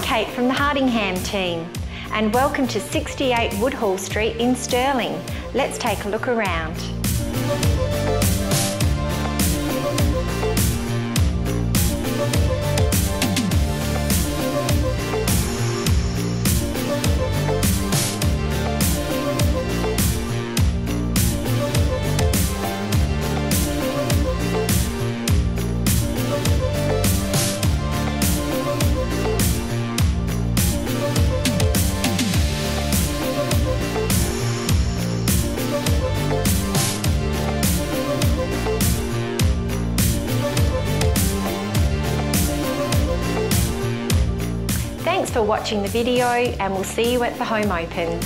Kate from the Hardingham team and welcome to 68 Woodhall Street in Stirling. Let's take a look around. Thanks for watching the video and we'll see you at the home opens.